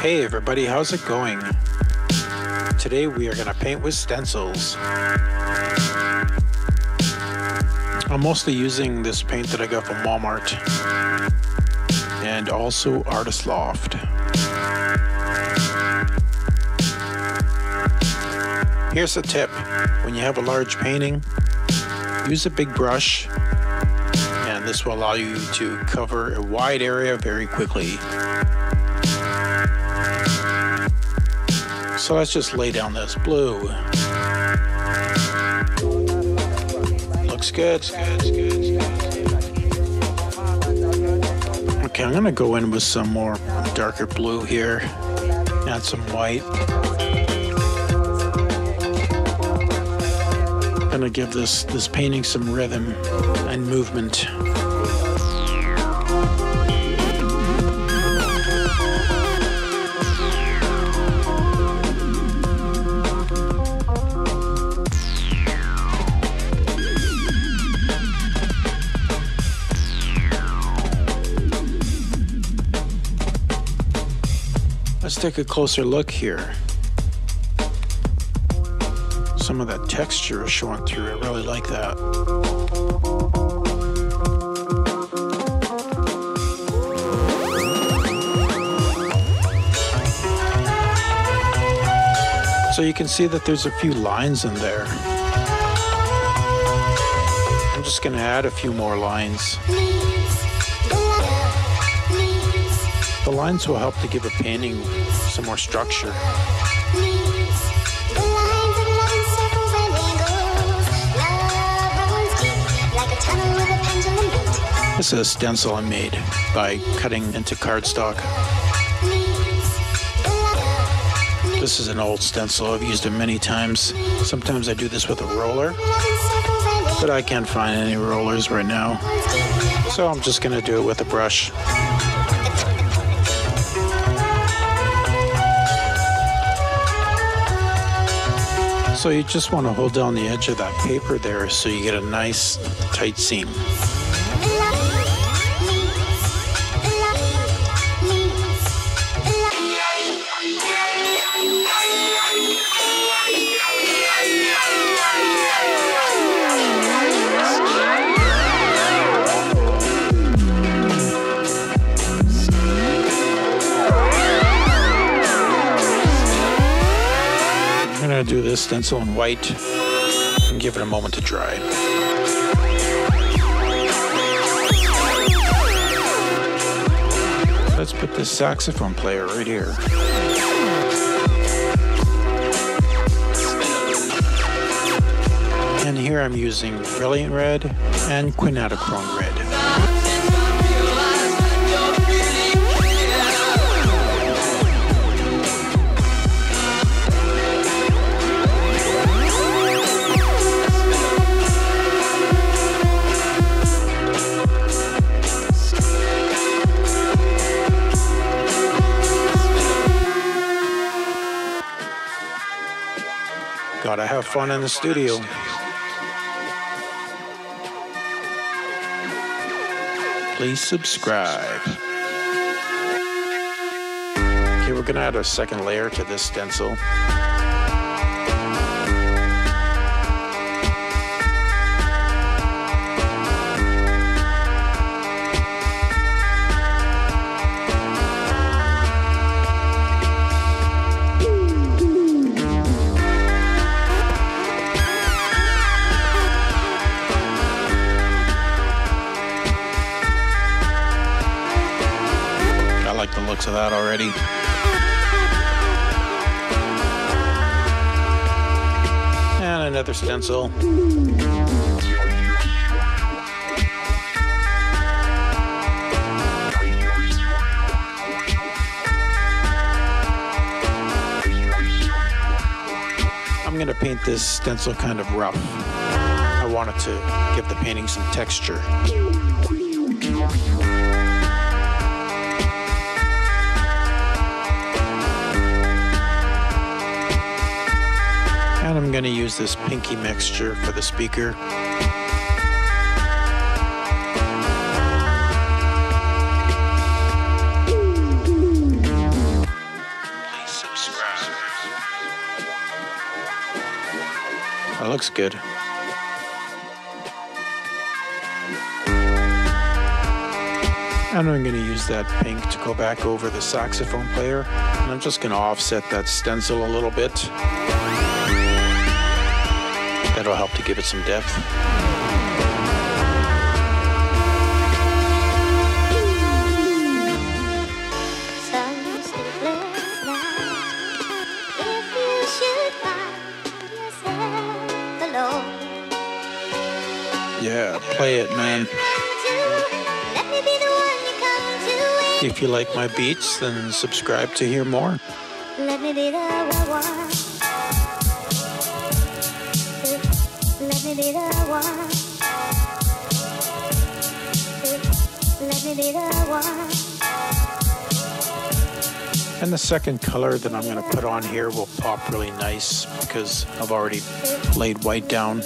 Hey everybody, how's it going? Today we are going to paint with stencils. I'm mostly using this paint that I got from Walmart and also Artist Loft. Here's a tip. When you have a large painting, use a big brush and this will allow you to cover a wide area very quickly. So let's just lay down this blue. Looks good. Okay, I'm gonna go in with some more darker blue here. Add some white. Gonna give this this painting some rhythm and movement. Take a closer look here. Some of that texture is showing through. I really like that. So you can see that there's a few lines in there. I'm just going to add a few more lines. The lines will help to give a painting some more structure. This is a stencil I made by cutting into cardstock. This is an old stencil. I've used it many times. Sometimes I do this with a roller, but I can't find any rollers right now. So I'm just going to do it with a brush. So you just want to hold down the edge of that paper there so you get a nice tight seam. Stencil in white and give it a moment to dry. Let's put this saxophone player right here. And here I'm using Brilliant Red and Quinacridone Red. Gotta have fun in the studio. Please subscribe. Okay, we're gonna add a second layer to this stencil. And another stencil. I'm going to paint this stencil kind of rough. I wanted to give the painting some texture. And I'm going to use this pinky mixture for the speaker. That looks good. And I'm going to use that pink to go back over the saxophone player. And I'm just going to offset that stencil a little bit. That'll help to give it some depth. Yeah, play it, man. If you like my beats, then subscribe to hear more. One. And the second color that I'm going to put on here will pop really nice because I've already laid white down.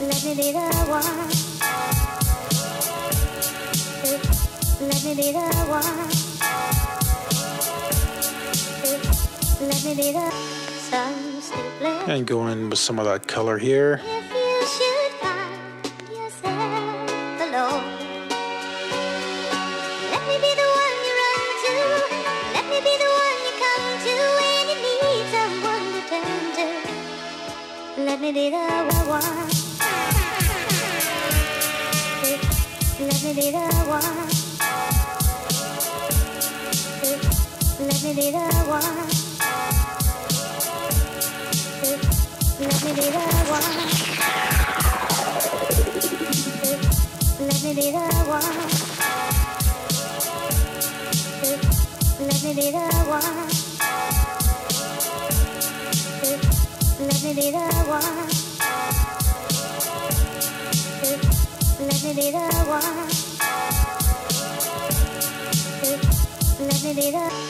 Let me be the one. Let me be the one. Let me be the sun And go in with some of that color here. Let me be the one. Let me be the one. Me be the one. Let me be the one. Let me be the one. Let me be the one. Let me be the one. Let me be the one. Let me be the.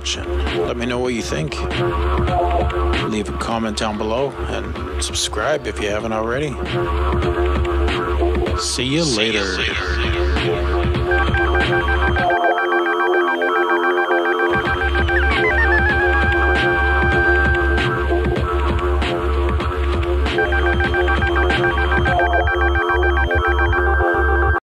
watching. Let me know what you think. Leave a comment down below and subscribe if you haven't already. See you See later. You later.